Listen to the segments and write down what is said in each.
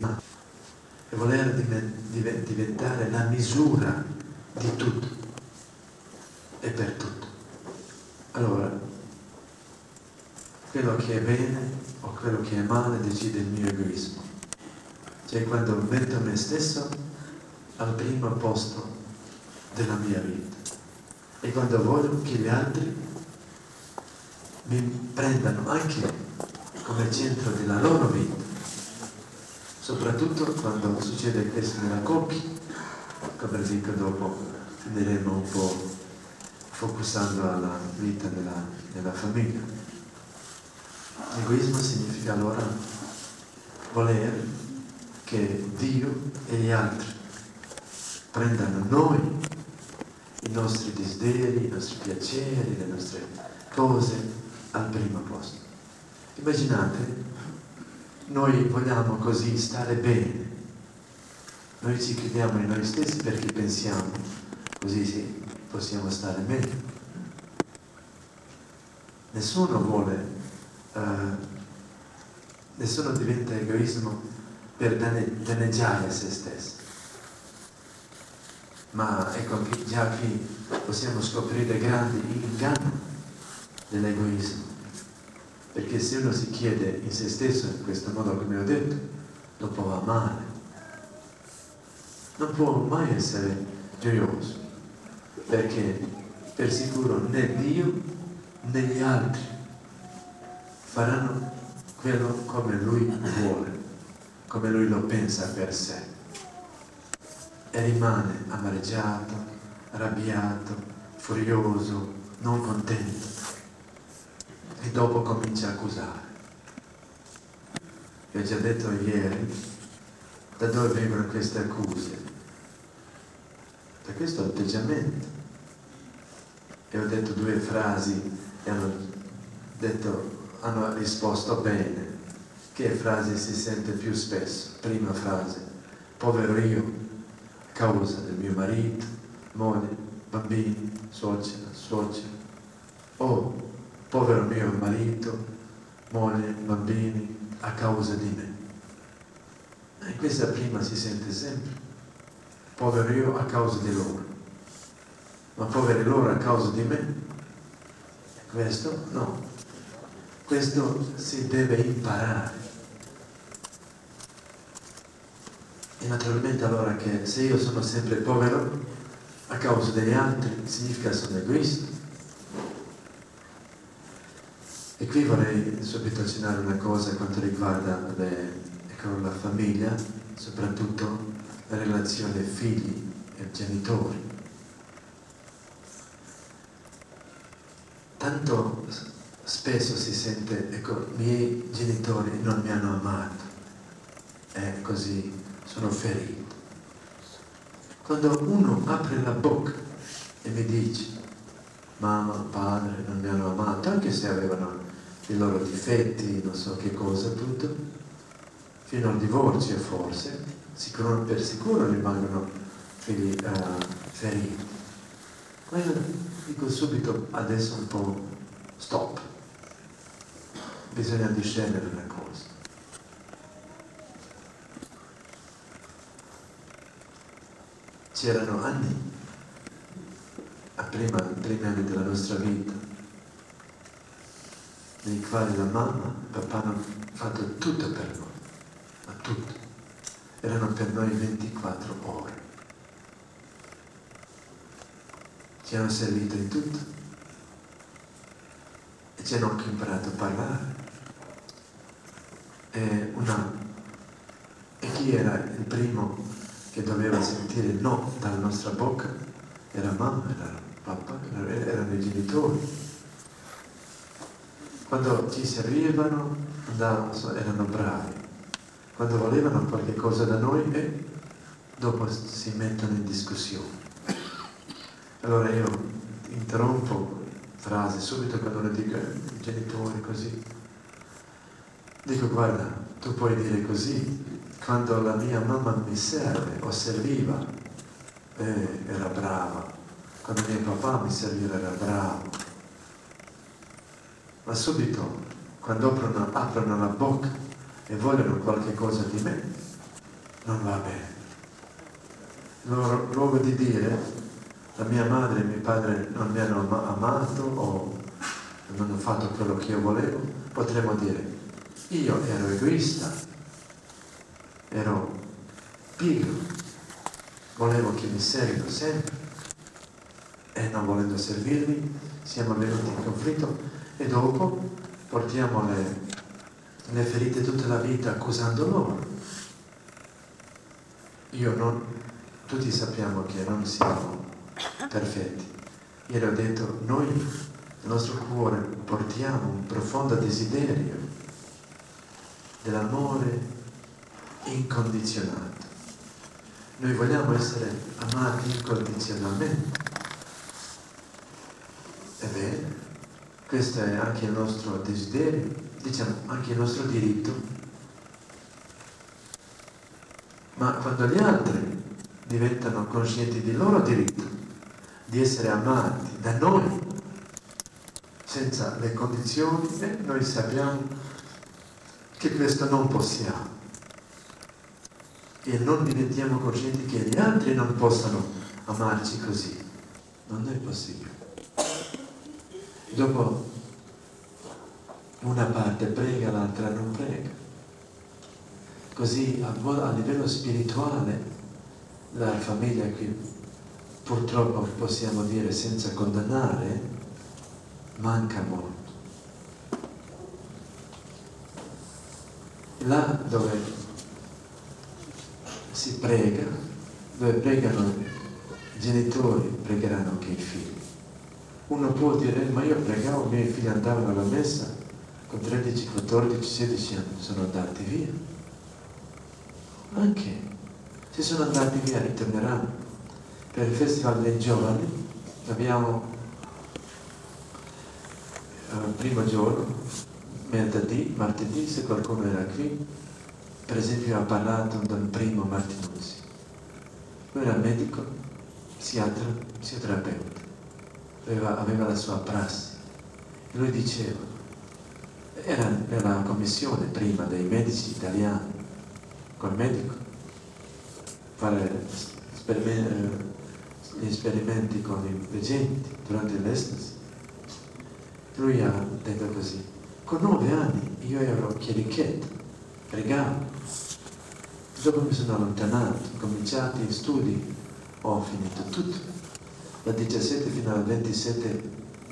e voler diventare la misura di tutto e per tutto. Allora, quello che è bene o quello che è male decide il mio egoismo. Cioè quando metto me stesso al primo posto della mia vita e quando voglio che gli altri mi prendano anche come centro della loro vita, soprattutto quando succede questo nella coppia, come dico dopo finiremo un po' focusando alla vita della, della famiglia. Egoismo significa allora voler che Dio e gli altri prendano noi i nostri desideri, i nostri piaceri, le nostre cose al primo posto. Immaginate, noi vogliamo così stare bene, noi ci crediamo in noi stessi perché pensiamo, così sì, possiamo stare meglio. Nessuno vuole, uh, nessuno diventa egoismo per danneggiare se stesso ma ecco che già qui possiamo scoprire grandi inganni dell'egoismo. Perché se uno si chiede in se stesso in questo modo come ho detto, dopo va male. Non può mai essere gioioso, perché per sicuro né Dio né gli altri faranno quello come Lui vuole, come Lui lo pensa per sé e rimane amareggiato, arrabbiato, furioso, non contento e dopo comincia a accusare. Vi ho già detto ieri da dove vengono queste accuse? Da questo atteggiamento. E ho detto due frasi e hanno, detto, hanno risposto bene. Che frase si sente più spesso? Prima frase, povero io, causa del mio marito, moglie, bambini, suocera, suocera. Oh, povero mio marito, moglie, bambini, a causa di me. E questa prima si sente sempre. Povero io a causa di loro. Ma poveri loro a causa di me? Questo no. Questo si deve imparare. E naturalmente allora che se io sono sempre povero a causa degli altri, significa sono egoista. E qui vorrei subito accennare una cosa quanto riguarda le, ecco, la famiglia, soprattutto la relazione figli e genitori. Tanto spesso si sente, ecco, i miei genitori non mi hanno amato, è così sono ferito. Quando uno apre la bocca e mi dice mamma, padre non mi hanno amato, anche se avevano i loro difetti, non so che cosa, tutto, fino al divorzio forse, sicuro, per sicuro rimangono figli uh, feriti. Ma io dico subito adesso un po' stop, bisogna discendere la cosa. c'erano anni, a prima, primi anni della nostra vita, nei quali la mamma e il papà hanno fatto tutto per noi, ma tutto. Erano per noi 24 ore. Ci hanno servito in tutto e ci hanno anche imparato a parlare. E, una, e chi era il primo che doveva sentire no dalla nostra bocca era mamma, era papà, erano i genitori. Quando ci servivano andavano, erano bravi, quando volevano qualche cosa da noi e dopo si mettono in discussione. Allora io interrompo frase subito quando le dico ai genitori così. Dico guarda, tu puoi dire così, quando la mia mamma mi serve o serviva, eh, era brava. Quando mio papà mi serviva era bravo. Ma subito, quando aprono, aprono la bocca e vogliono qualche cosa di me, non va bene. Luogo di dire la mia madre e mio padre non mi hanno amato o non hanno fatto quello che io volevo, potremmo dire io ero egoista, ero pigro, volevo che mi servino sempre e non volendo servirmi siamo venuti in conflitto e dopo portiamo le, le ferite tutta la vita accusando loro. Io non, tutti sappiamo che non siamo perfetti. Ieri ho detto, noi nel nostro cuore portiamo un profondo desiderio dell'amore incondizionato. Noi vogliamo essere amati incondizionalmente. Ebbene, questo è anche il nostro desiderio, diciamo anche il nostro diritto. Ma quando gli altri diventano coscienti del loro diritto, di essere amati da noi senza le condizioni noi sappiamo che questo non possiamo. E non diventiamo coscienti che gli altri non possano amarci così. Non è possibile dopo una parte prega l'altra non prega così a, livello spirituale la famiglia qui purtroppo possiamo dire senza condannare, manca molto. Là dove si prega, dove pregano i genitori, pregheranno anche i figli. Uno può dire, ma io pregavo, i miei figli andavano alla messa, con 13, 14, 16 anni sono andati via. Anche se sono andati via ritorneranno per il Festival dei Giovani abbiamo il eh, primo giorno, venerdì, martedì, se qualcuno era qui, per esempio ha parlato del primo Martinuzzi. Lui era medico, psiatra, psicoterapeuta, aveva, aveva la sua prassi. E lui diceva, era nella commissione prima dei medici italiani, col medico, fare esperimenti gli esperimenti con i veggenti durante l'estasi. Lui ha detto così, con nove anni io ero chierichetto, pregavo, dopo mi sono allontanato, ho cominciato gli studi, ho finito tutto. Da 17 fino al 27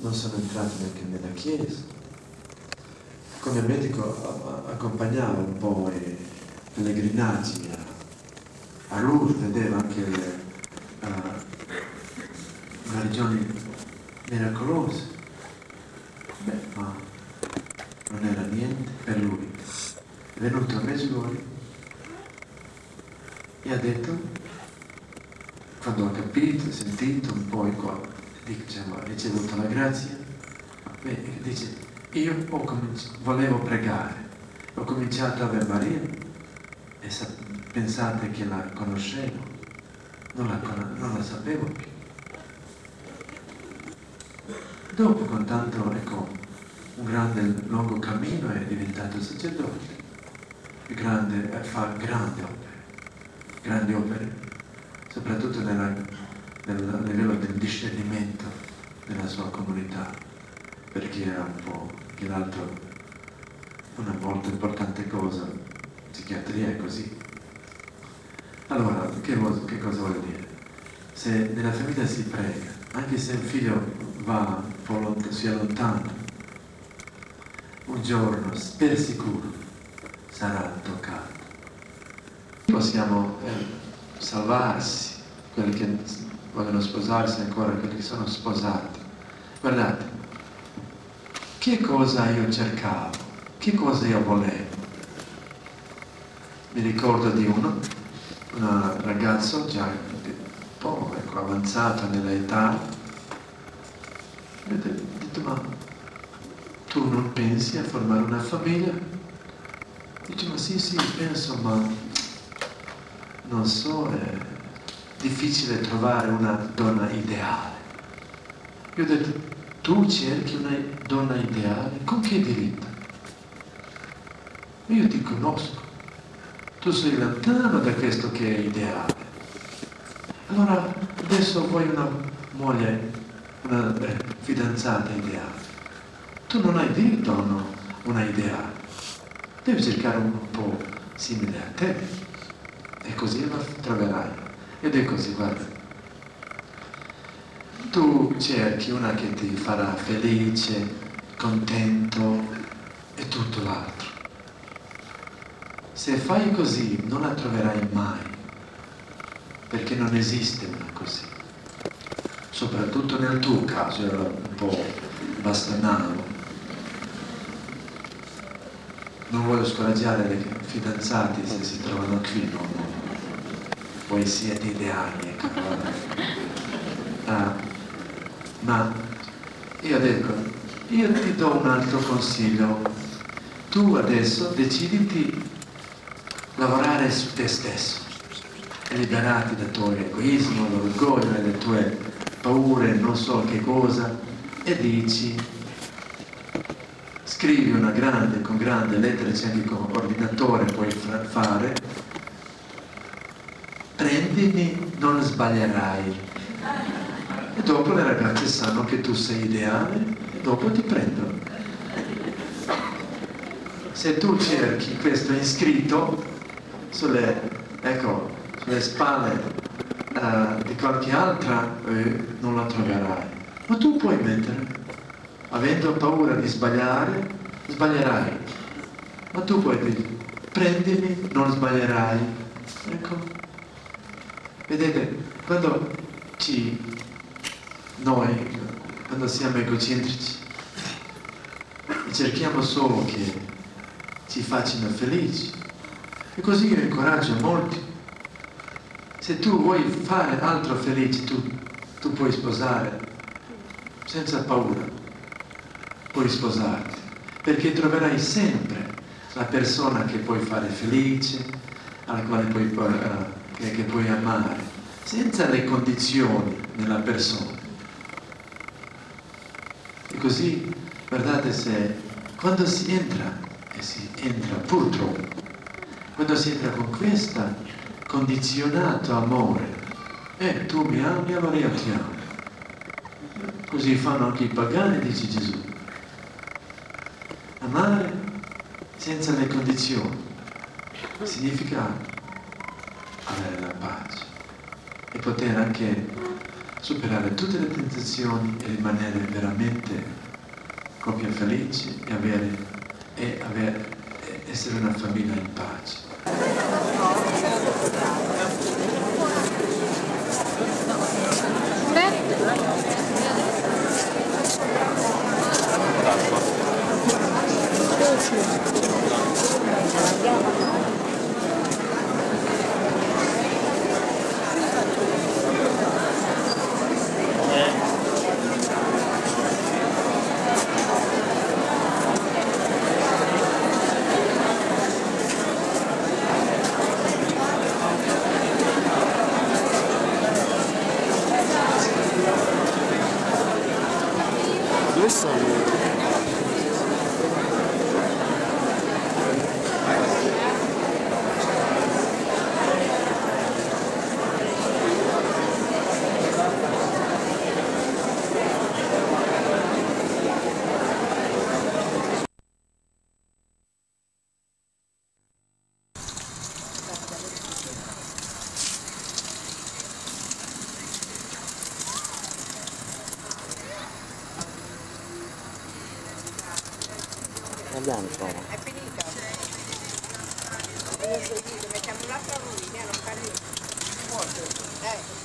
non sono entrato neanche nella chiesa. Come medico accompagnavo un po' i pellegrinaggi a, a Lourdes, vedevo anche le, uh, guarigioni miracolose. Beh, ma non era niente per lui. È venuto a Mesgori e ha detto, quando ha capito, ha sentito un po' qua, diciamo, ricevuto la grazia, beh, dice, io volevo pregare, ho cominciato a Ave Maria e pensate che la conoscevo, non la, non la sapevo più. Dopo, con tanto, ecco, un grande, lungo cammino, è diventato sacerdote. Grande, eh, fa grandi opere, grandi opere, soprattutto nella, nel livello del discernimento della sua comunità, perché era un po' che l'altro, una molto importante cosa, psichiatria è così. Allora, che, che cosa voglio dire? Se nella famiglia si prega, anche se il figlio va si allontana, un giorno per sicuro sarà toccato. Possiamo eh, salvarsi, quelli che vogliono sposarsi ancora, quelli che sono sposati. Guardate, che cosa io cercavo, che cosa io volevo. Mi ricordo di uno, un ragazzo già un po' ecco, avanzato nell'età, ho detto, ma tu non pensi a formare una famiglia? Dice, ma sì, sì, penso, ma non so, è difficile trovare una donna ideale. Io ho detto, tu cerchi una donna ideale? Con che diritto? Io ti conosco. Tu sei lontano da questo che è ideale. Allora adesso vuoi una moglie, una eh, fidanzata ideale. Tu non hai diritto a no, una ideale. Devi cercare un po' simile a te e così la troverai. Ed è così, guarda. Tu cerchi una che ti farà felice, contento e tutto l'altro. Se fai così non la troverai mai, perché non esiste una così. Soprattutto nel tuo caso era un po' bastonavo. Non voglio scoraggiare le fidanzate se si trovano qui, no, Voi siete ideali, ecco. Ah, ma io dico, io ti do un altro consiglio. Tu adesso deciditi lavorare su te stesso e liberarti dal tuo egoismo, dall'orgoglio, dalle tue paure, non so che cosa, e dici, scrivi una grande, con grande lettera, c'è anche ordinatore, puoi fare, prendimi, non sbaglierai. E dopo le ragazze sanno che tu sei ideale e dopo ti prendono. Se tu cerchi questo iscritto, sulle, ecco, sulle spalle uh, di qualche altra eh, non la troverai. Ma tu puoi mettere, avendo paura di sbagliare, sbaglierai. Ma tu puoi dire, prendimi, non sbaglierai. Ecco. Vedete, quando ci, noi, quando siamo egocentrici, cerchiamo solo che ci facciano felici, e così io incoraggio molti. Se tu vuoi fare altro felice, tu, tu puoi sposare senza paura. Puoi sposarti, perché troverai sempre la persona che puoi fare felice, alla quale puoi, uh, che, che puoi amare, senza le condizioni nella persona. E così, guardate se quando si entra, e si entra purtroppo quando si entra con questa condizionato amore, eh, tu mi ami, allora io ti amo. Così fanno anche i pagani, dice Gesù. Amare senza le condizioni significa pace e poter anche superare tutte le tentazioni e rimanere veramente proprio felici e avere, e avere essere una famiglia in pace. Bianco. È finito. Dico, mettiamo un'altra ruina, non niente. Molto. Eh.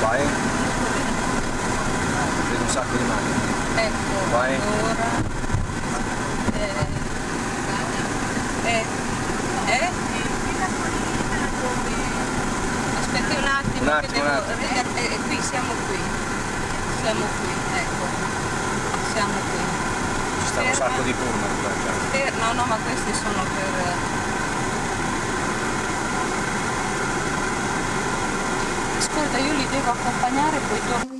Vai. Vedo un sacco di mani. Ecco, Vai. allora... Eh, eh, eh? Aspetti un attimo, Un attimo, eh, eh, qui, siamo qui. Siamo qui, ecco. Siamo qui. Ci stanno un sacco di pullman qua. cioè. Per- no, no, ma questi sono per... Ascolta, io li devo accompagnare, poi torno.